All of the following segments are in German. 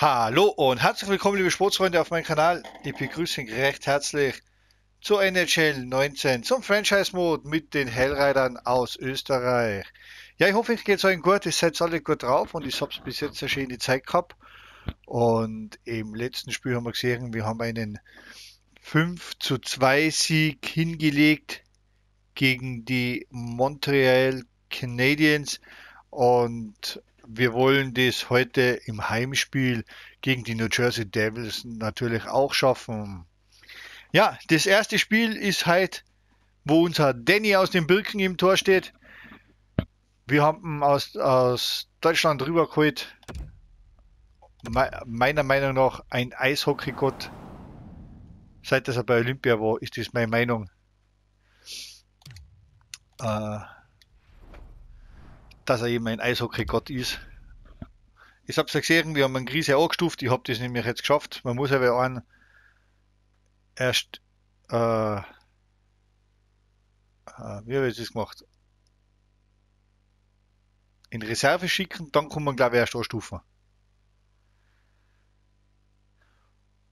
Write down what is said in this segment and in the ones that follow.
Hallo und herzlich willkommen, liebe Sportsfreunde, auf meinem Kanal. Ich begrüße euch recht herzlich zur NHL 19, zum Franchise-Mode mit den Hellridern aus Österreich. Ja, ich hoffe, es geht euch gut, ihr seid alle gut drauf und ich habe bis jetzt eine schöne Zeit gehabt. Und im letzten Spiel haben wir gesehen, wir haben einen 5 zu 2 Sieg hingelegt gegen die Montreal Canadiens und wir wollen das heute im Heimspiel gegen die New Jersey Devils natürlich auch schaffen. Ja, das erste Spiel ist heute, wo unser Danny aus den Birken im Tor steht. Wir haben aus, aus Deutschland rübergeholt. Meiner Meinung nach ein Eishockeygott. Seit dass er bei Olympia war, ist das meine Meinung. Äh, dass er eben ein Eishockey-Gott ist. Ich habe es gesehen, wir haben eine Krise angestuft, ich habe das nämlich jetzt geschafft. Man muss aber einen erst, äh, äh, wie habe ich das gemacht? In Reserve schicken, dann kann man glaube ich erst anstufen.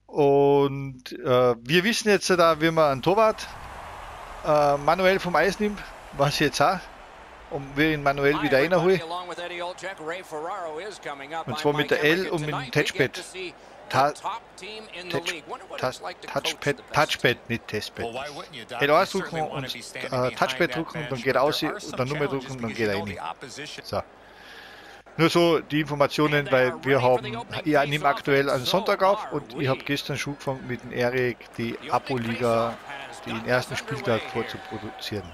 Und äh, wir wissen jetzt da, wie man einen Torwart äh, manuell vom Eis nimmt, was ich jetzt auch und wir ihn manuell wieder reinholen. Und zwar mit der L und mit dem Touchpad. Ta Touch Touchpad, Touchpad, nicht Testpad. L1 drücken und äh, Touchpad drücken, dann geht aus, und dann Nummer drücken, dann geht er rein. So. Nur so die Informationen, weil wir haben, ich nehme aktuell einen Sonntag auf und ich habe gestern schon gefangen mit dem Erik die Apo-Liga, den ersten Spieltag vorzuproduzieren.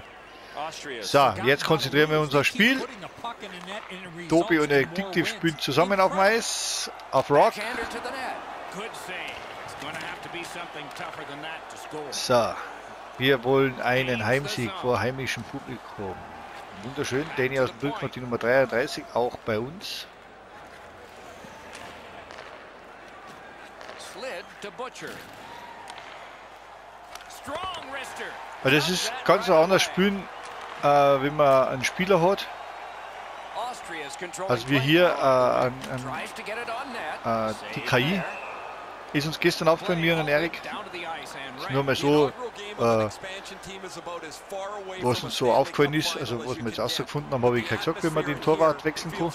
So, jetzt konzentrieren wir unser Spiel. Tobi und Addictive spielen zusammen auf dem Eis, auf Rock. So, wir wollen einen Heimsieg vor heimischem Publikum. Wunderschön, Danny aus dem Brücken die Nummer 33, auch bei uns. Also das ist ganz anders spielen äh, wenn man einen Spieler hat. Also wir hier äh, an, an, äh, die KI ist uns gestern aufgefallen, mir und Erik. Nur mal so, äh, was uns so aufgefallen ist, also was wir jetzt rausgefunden haben, habe ich gesagt, wenn man den Torwart wechseln kann.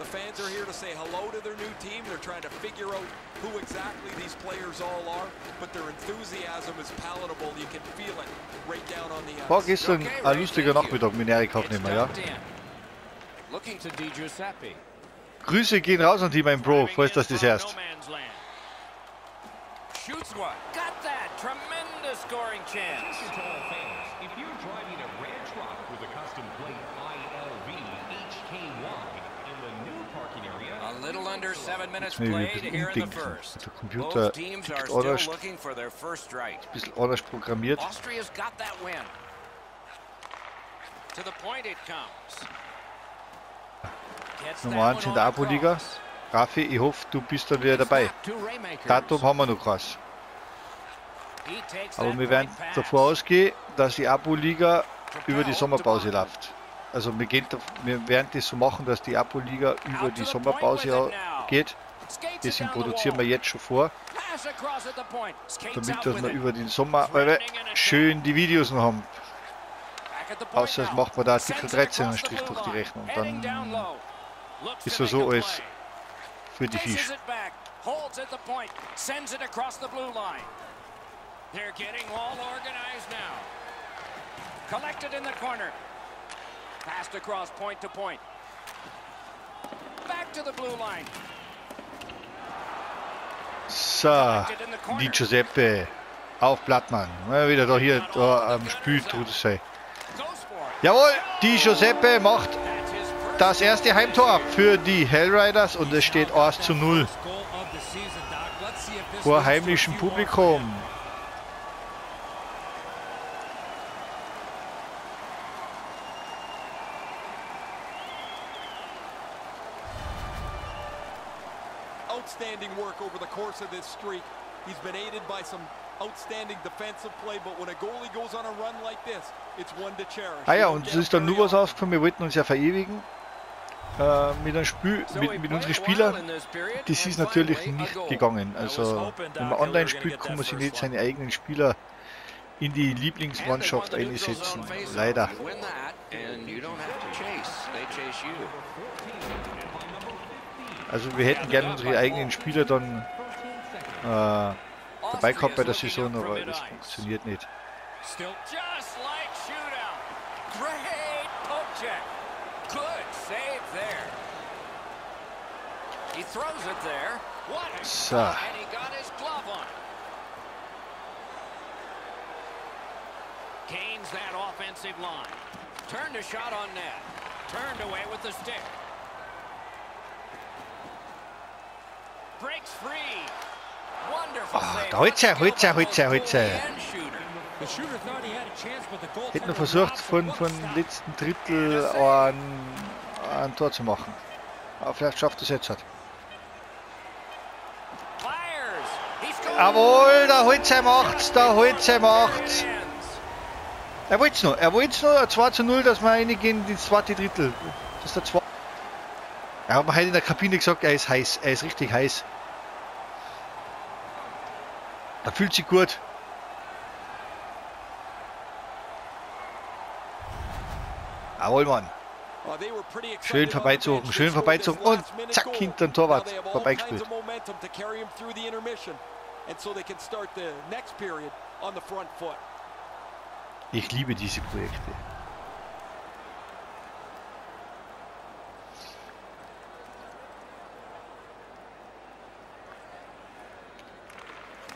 The fans are here to say hello to their new team. They're trying to figure out who exactly these players all are, but their enthusiasm is palatable. You can feel it right down on the ice. War gestern ein lustiger Nachmittag mit Erik Hoffnehmer, ja? Grüße gehen raus an die, mein Bro, falls das das erst. Shoots one. Got that. Tremendous scoring chance. Little under seven minutes played here in the first. Der Computer tickt anders, ein bisschen anders programmiert. 1 in der Abo-Liga. Raffi, ich hoffe, du bist dann wieder dabei. Datum haben wir noch krass. Aber wir werden davor ausgehen, dass die Abo-Liga über die Sommerpause läuft. Also wir, gehen, wir werden das so machen, dass die Apo-Liga über die Sommerpause geht. Deswegen produzieren wir jetzt schon vor. Damit dass wir über den Sommer schön die Videos noch haben. Außer es macht man da Artikel 13 einen Strich durch die Rechnung. Dann ist das so alles für die Fisch. They're getting all organized now. Collected in the corner. Passed across point to point. Back to the blue line. So, die Giuseppe auf Blattmann. Ja, wieder da hier da am Spiel tut es sein. Jawohl, die Giuseppe macht das erste Heimtor für die Hellriders und es steht 1 zu 0 vor heimlischem Publikum. outstanding work over the course of this streak. He's been aided by some outstanding defensive play, but when a goalie goes on a run like this, it's one to cherish. Ah ja, und es ist dann nur was aufgekommen, wir wollten uns ja verewigen. äh, mit, Spiel, mit, mit unseren Spielern, das ist natürlich nicht gegangen. Also wenn man online spielt, kann man sich nicht seine eigenen Spieler in die Lieblingsmannschaft einsetzen. Leider. Also wir hätten gerne unsere eigenen Spieler dann äh, dabei gehabt bei der Saison, aber das funktioniert nicht. So. Kane's that offensive line. Turned a shot on net. Turned away with the stick. Breaks free. Oh, da holt's er, holt's er, holt's er, holt's er. Hätte nur versucht, von, von letzten Drittel ein, ein Tor zu machen. Aber vielleicht schafft es jetzt. Halt. Jawohl, der Holzer macht's, der Holzer macht's. Er wollte es noch, er wollte es noch, 2 zu 0, dass wir reingehen ins zweite Drittel. Das ist der zweite. Er hat mir heute in der Kabine gesagt, er ist heiß, er ist richtig heiß. Er fühlt sich gut. Jawohl, Mann. Schön vorbeizogen, schön vorbeizogen und zack, hinter den Torwart vorbeigespielt. Ich liebe diese Projekte.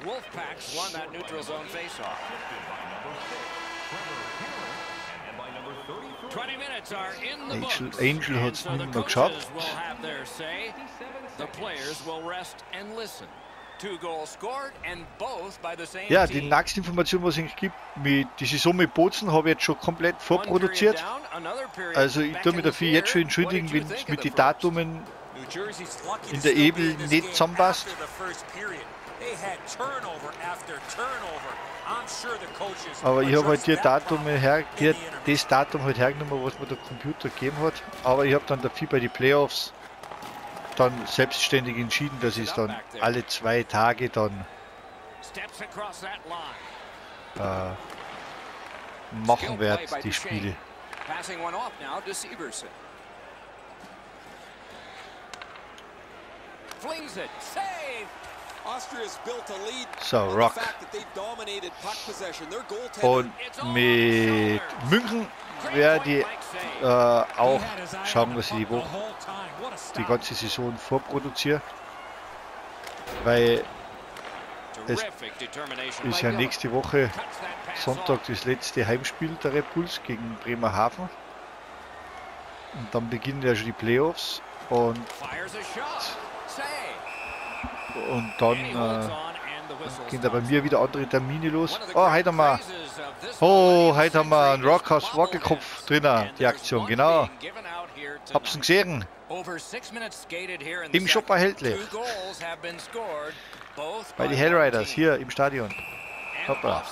Wolfpacks won that neutral zone faceoff. Angel, Angel hat es nicht mehr geschafft. The players will rest and listen. Ja, die nächste Information, was es gibt, mit die Saison mit Bozen habe ich jetzt schon komplett vorproduziert. Also ich tue mich dafür jetzt schon entschuldigen, wenn es mit den Datumen in der Ebel nicht zusammenpasst. Aber ich habe halt die Datum her, die, das Datum halt hergenommen, was mir der Computer gegeben hat. Aber ich habe dann dafür bei den Playoffs dann selbstständig entschieden, dass ich es dann alle zwei Tage dann äh, machen werde, die Spiele. So, Rock. Und mit München werde ich äh, auch schauen, dass ich die Woche die ganze Saison vorproduziere. Weil es ist ja nächste Woche Sonntag das letzte Heimspiel der Red Bulls gegen Bremerhaven. Und dann beginnen ja schon die Playoffs. Und, und dann äh, gehen da bei mir wieder andere Termine los. Oh, heute haben wir, oh, heute haben wir einen Rockhouse Wackelkopf drin, die Aktion, genau. Hab's gesehen. Im Shop erhältlich. Bei den Hellriders hier im Stadion. Hoppla.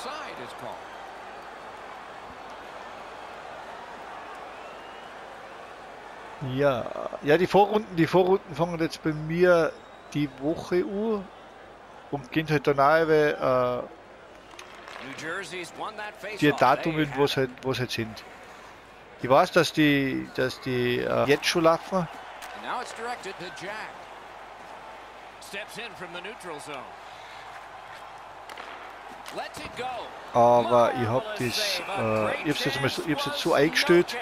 Ja, ja, die Vorrunden, die Vorrunden fangen jetzt bei mir die Woche Uhr und gehen halt dann auch, weil, äh, die Datumen, was halt, was halt sind. Ich weiß, dass die, dass die äh, jetzt schon laufen. Aber ich habe das, äh, ich hab's jetzt, mal so, ich hab's jetzt so eingestellt,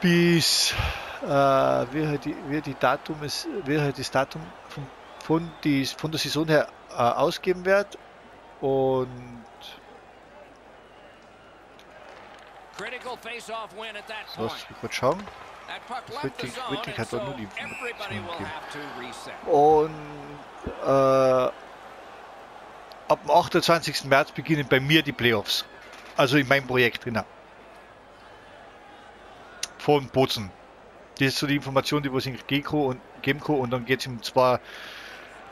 bis wie, halt die, wie, die Datum ist, wie halt das Datum von, von, die, von der Saison her äh, ausgeben wird und lass mich kurz schauen. Das hat doch nur die Informationen gegeben. Und äh, ab dem 28. März beginnen bei mir die Playoffs. Also in meinem Projekt, genau. Von Bozen. Das ist so die Information, die ich geben kann und, kann und dann geht es ihm zwar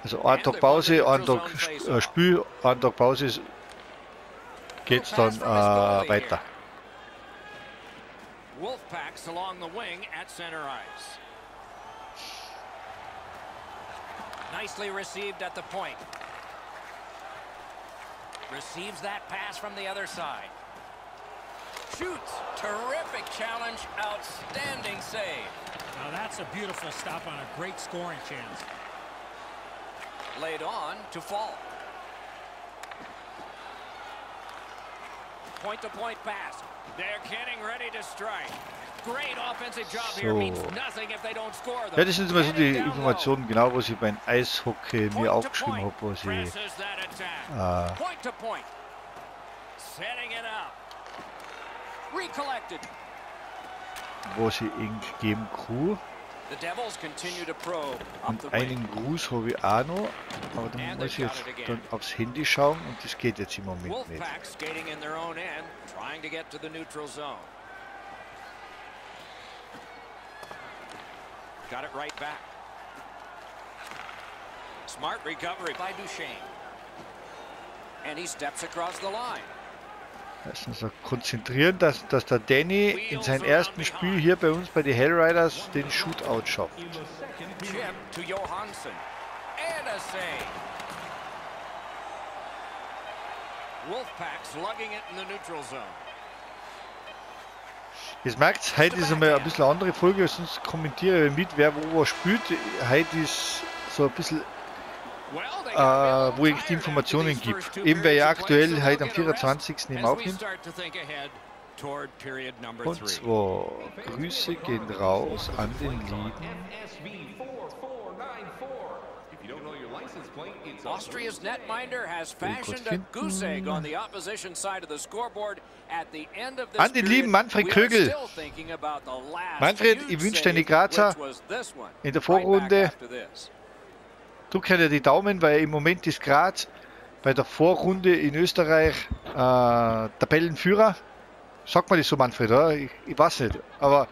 also einen Tag Pause, einen Tag äh, Spiel, einen Tag Pause geht es dann äh, weiter. Wolfpacks along the wing at center ice. Nicely received at the point. Receives that pass from the other side. Shoots. Terrific challenge. Outstanding save. Now that's a beautiful stop on a great scoring chance. Laid on to fall. Point-to-point pass. They're getting ready to strike. Great offensive job here. So. Means nothing if they don't score. Ja, though. das sind immer so Get die it down low. Informationen, genau was ich beim Eishockey mir Point to aufgeschrieben habe, was ich, Presses that attack. äh, Point to point. Setting it up. Recollected. was ich ihm geben kann. The Devils continue to probe Und einen Gruß habe ich auch noch, aber dann muss ich jetzt dann aufs Handy schauen und das geht jetzt im Moment nicht. Skating in their own end, trying to get to the neutral zone. Got it right back. Smart recovery by Duchesne. And he steps across the line. Lassen uns konzentrieren, dass, dass der Danny in seinem ersten Spiel hier bei uns bei den Hellriders den Shootout schafft. Jetzt merkt ihr, heute ist einmal ein bisschen andere Folge, sonst kommentiere ich mit, wer wo was spielt. Heute ist so ein bisschen, äh, wo ich die Informationen gibt. Eben weil ja aktuell heute am they'll get a rest 24. im number Und zwar Grüße gehen raus an den lieben Austria's netminder has fashioned a goose egg on the opposition side of the scoreboard at the end of this An den period. lieben Manfred we are Kögel. still thinking about the last Manfred, huge ich wünsche die Grazer which was this one, in der right back Vorrunde. After this. Drück dir die Daumen, weil im Moment ist Graz bei der Vorrunde in Österreich äh, Tabellenführer. Sagt man das so, Manfred, oder? Ich, ich weiß nicht. Aber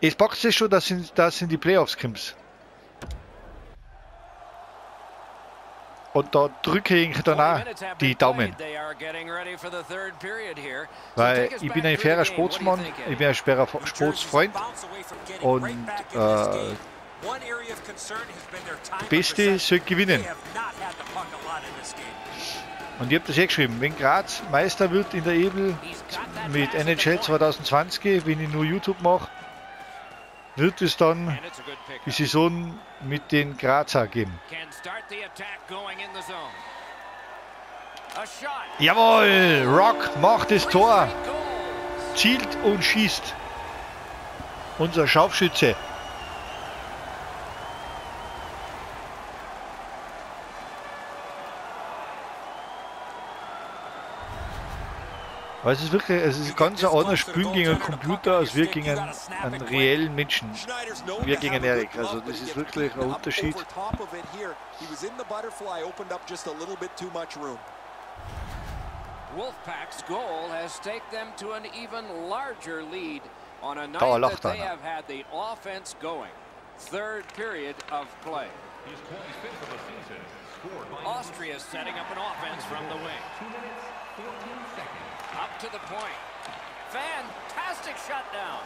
es packt sich schon, dass in, dass in die Playoffs kommst. Und da drücke ich dann 40 auch minutes have die Daumen. Weil ich bin ein fairer Sportsmann, ich bin ein schwerer Sportsfreund. Und äh, Beste soll gewinnen. Und ich habe das eh geschrieben, wenn Graz Meister wird in der Ebel mit NHL point. 2020, wenn ich nur YouTube mache, wird es dann die Saison mit den Grazer geben. Jawohl, Rock macht das Tor, zielt und schießt. Unser Scharfschütze. Aber es ist wirklich, es ist ganz ein anderes Spielen gegen einen Computer als wir gegen einen, einen reellen Menschen. Wir gegen Erik. Also das ist wirklich ein Unterschied. Wolfpack's goal has taken them to an even larger lead on a night that lacht they einer. have had the offense going. Third period of play. Austria setting up an offense from the wing. Up to the point. Fantastic shutdown.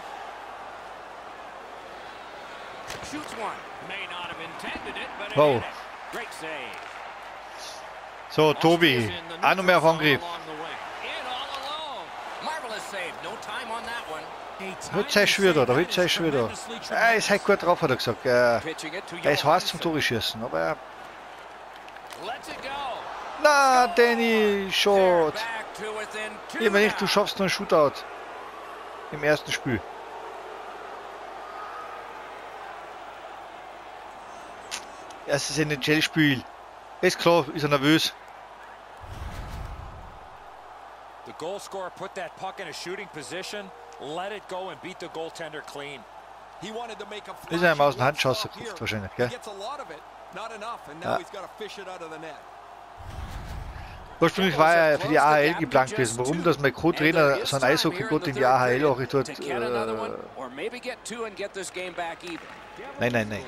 Shoots one. May not have intended it, but hit it. Great save. So, Tobi, Austria's in the auch noch mehr Angriff. along the wing. In all alone. Marvelous save. No time on that one. Heute sei schon wieder da, heute sei schon wieder. Er ist halt gut drauf, hat er gesagt. Er, er ist heiß zum. Tore schießen, aber er, Lets it go. na, Danny, Shot. To nicht, du now. schaffst nur einen Shootout im ersten Spiel. Erstes NHL-Spiel. Ist klar, ist er nervös. The goal scorer put that puck in a shooting position, let it go and beat the goaltender clean. Ist er ihm aus dem Handschasser geguckt wahrscheinlich, gell? Ja. Ursprünglich war er für die AHL geplant gewesen. Warum, dass mein Co-Trainer so ein Eishockey-Gott in die AHL auch dort... Another one, Äh, nein, nein, nein.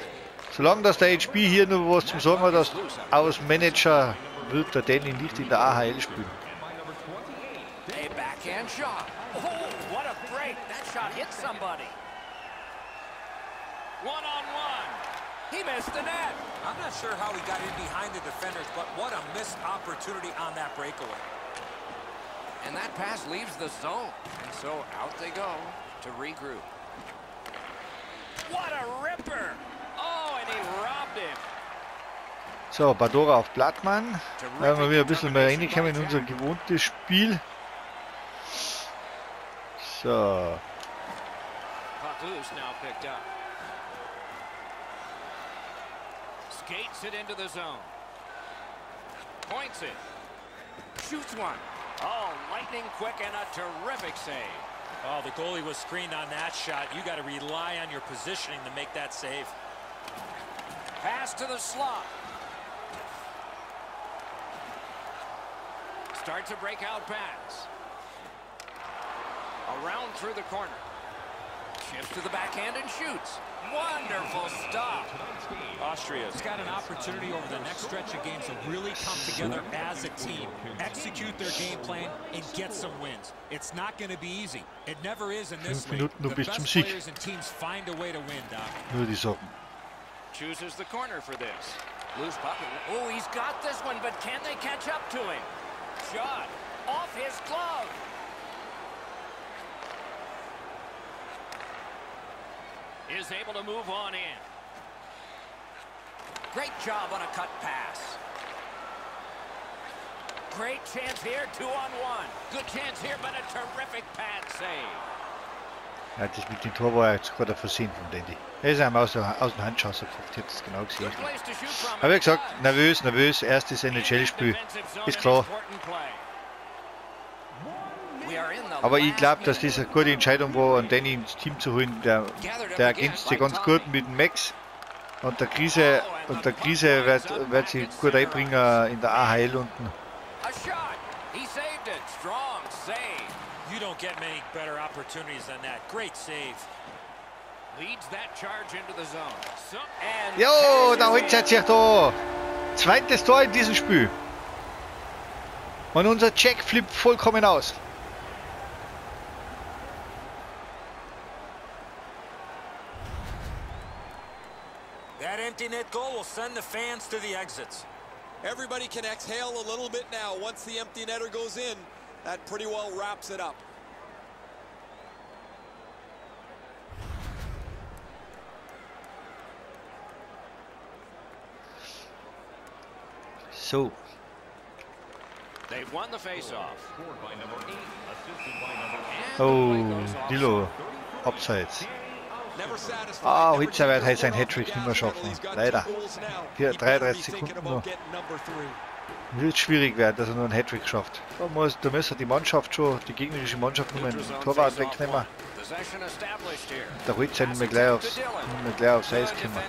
Solange dass der HB hier nur was zum Sagen hat, dass aus Manager wird der Danny nicht in der AHL spielen. Oh. One on one. He missed the net. I'm not sure how he got in behind the defenders, but what a missed opportunity on that breakaway. And that pass leaves the zone. And so out they go to regroup. What a ripper! Oh, and he robbed him. So, Badora auf Blattmann. Da haben wir wieder ein bisschen mehr reingekommen in unser gewohntes Spiel. So, Puck loose now picked up. Skates it into the zone. Points it. Shoots one. Oh, lightning quick and a terrific save. Oh, the goalie was screened on that shot. You got to rely on your positioning to make that save. Pass to the slot. Starts a breakout pass. Around through the corner. Shifts to the backhand and shoots. Wonderful stop. Austria's got an opportunity over the next stretch of games to really come together as a team, execute their game plan, and get some wins. It's not going to be easy. It never is in this league. The bis best players and teams find a way to win, Doc. nur die Socken. Chooses the corner for this. Loose puck. Oh, he's got this one, but can they catch up to him? Shot off his glove. Is able to move on in. Great job on a cut pass. Great chance here, two on one. Good chance here, but a terrific pad save. Ja, das mit dem Tor war jetzt gerade ein Versehen von Dandy. Er ist einem aus, aus dem Handschuss geguckt, ich das genau gesehen. Aber wie gesagt, nervös, nervös, erstes NHL-Spiel. Ist klar. Aber ich glaube, dass das eine gute Entscheidung war, einen Danny ins Team zu holen. Der, der ergänzt sich ganz gut mit dem Max. Und der Krise, und der Krise wird, wird sich gut einbringen in der AHL unten. A shot. He saved it. Strong save. You don't get many better opportunities than that. Great save. Leads that charge into the zone. So, and Jo, da holt er sich da. Zweites Tor in diesem Spiel. Und unser Jack flippt vollkommen aus. That empty net goal will send the fans to the exits. Everybody can exhale a little bit now. Once the empty netter goes in, that pretty well wraps it up. So, they've won the faceoff. oh, Dilo, abseits. Ah, never Hitzer wird taken heute sein Hattrick nicht mehr schaffen. Leider. two goals now. Hier, He 33 better be thinking Sekunden noch. Wird schwierig werden, dass er nur einen Hattrick schafft. Da muss, da müsste die Mannschaft schon, die gegnerische Mannschaft nur einen Torwart wegnehmen. Da holt sein nicht mehr gleich aufs, nicht mehr gleich aufs Eis kommen.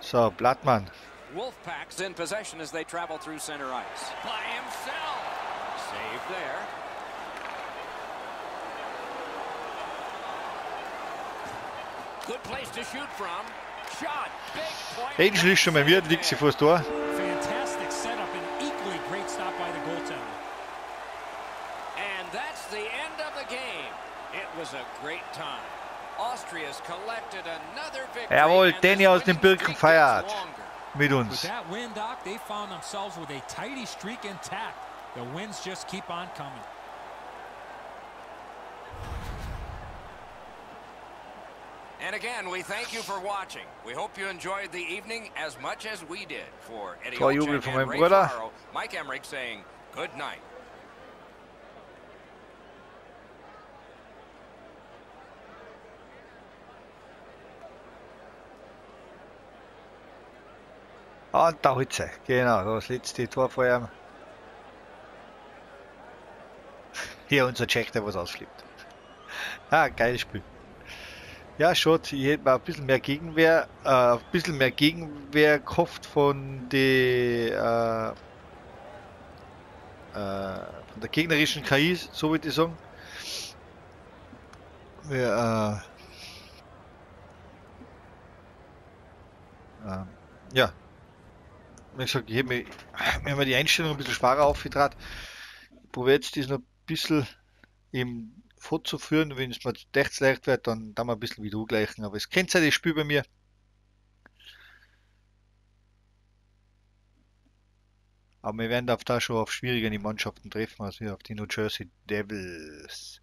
So, Blattmann. Wolfpack's in possession as they travel through center ice. By himself. Save there. Good place to shoot from. Shot. Big point. Angel ist schon mal wieder, liegt sie vor das Tor. Fantastic setup and equally great stop by the goaltender. And that's the end of the game. It was a great time. Austria's collected another victory. Jawohl, and Danny aus dem winning Birken streak feiert. gets longer. Mit With that win, Doc, they found themselves with a tidy streak intact. The wins just keep on coming. And again, we thank you for watching. We hope you enjoyed the evening as much as we did. For Eddie Torjubel Olczyk von and meinem Ray Bruder. Ferraro, Mike Emmerich saying good night. Da holt sie. Genau, das letzte Tor vor ihm. Hier unser Jack, der was ausflippt. Ah, geiles Spiel. Ja, schon, ich hätte mir ein bisschen mehr Gegenwehr, äh, ein bisschen mehr Gegenwehr gehofft von die, äh, äh, von der gegnerischen KI, so würde ich sagen. Wir, äh, äh, ja, wie gesagt, ich habe mir, mir die Einstellung ein bisschen schwerer aufgetragen. Ich probiere jetzt das noch ein bisschen eben fortzuführen. Wenn es mir echt leicht wird, dann da mal ein bisschen wieder gleichen. Aber es kennt ja das Spiel bei mir. Aber wir werden auf da schon auf schwierigere Mannschaften treffen, als wir auf die New Jersey Devils.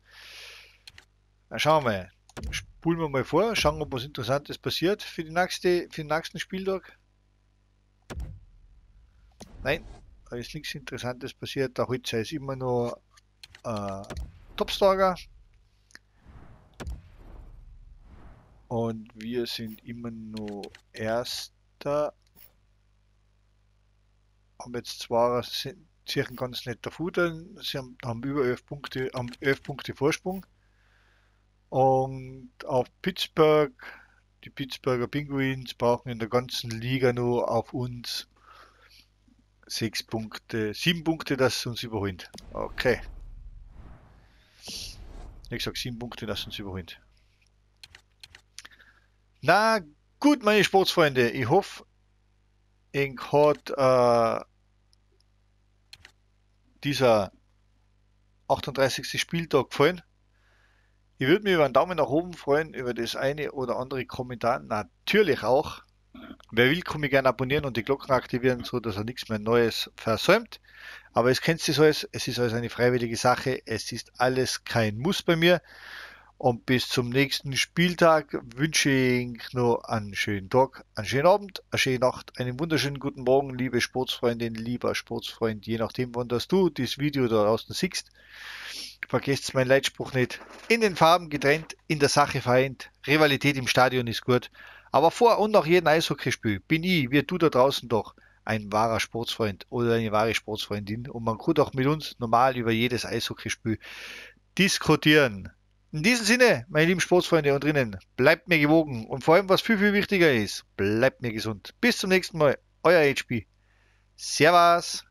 Na, schauen wir mal. Spulen wir mal vor, schauen, ob was Interessantes passiert für, die nächste, für den nächsten Spieltag. Nein, da ist nichts Interessantes passiert. Der Holzer ist immer noch äh, Topstarger. Und wir sind immer noch Erster haben jetzt zwar sicher ganz netter Futter, sie haben, haben über 11 Punkte, haben 11 Punkte Vorsprung. Und auf Pittsburgh, die Pittsburgher Penguins brauchen in der ganzen Liga nur auf uns 6 Punkte, 7 Punkte, dass uns überholen. Okay. Ich sag 7 Punkte, dass uns überholen. Na gut, meine Sportsfreunde, ich hoffe, Inc. hat äh, dieser 38. Spieltag gefallen. Ich würde mich über einen Daumen nach oben freuen, über das eine oder andere Kommentar. Natürlich auch. Wer will, kann mich gerne abonnieren und die Glocken aktivieren, so dass er nichts mehr Neues versäumt. Aber es kennt sich alles, es ist alles eine freiwillige Sache. Es ist alles kein Muss bei mir. Und bis zum nächsten Spieltag wünsche ich noch einen schönen Tag, einen schönen Abend, eine schöne Nacht, einen wunderschönen guten Morgen, liebe Sportsfreundin, lieber Sportsfreund, je nachdem, wann das du das Video da draußen siehst. Vergesst meinen Leitspruch nicht. In den Farben getrennt, in der Sache vereint. Rivalität im Stadion ist gut. Aber vor und nach jedem Eishockeyspiel bin ich, wie du da draußen doch, ein wahrer Sportsfreund oder eine wahre Sportsfreundin. Und man kann auch mit uns normal über jedes Eishockeyspiel diskutieren. In diesem Sinne, meine lieben Sportsfreunde und drinnen, bleibt mir gewogen und vor allem, was viel, viel wichtiger ist, bleibt mir gesund. Bis zum nächsten Mal, euer HB. Servus.